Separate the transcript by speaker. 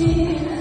Speaker 1: here.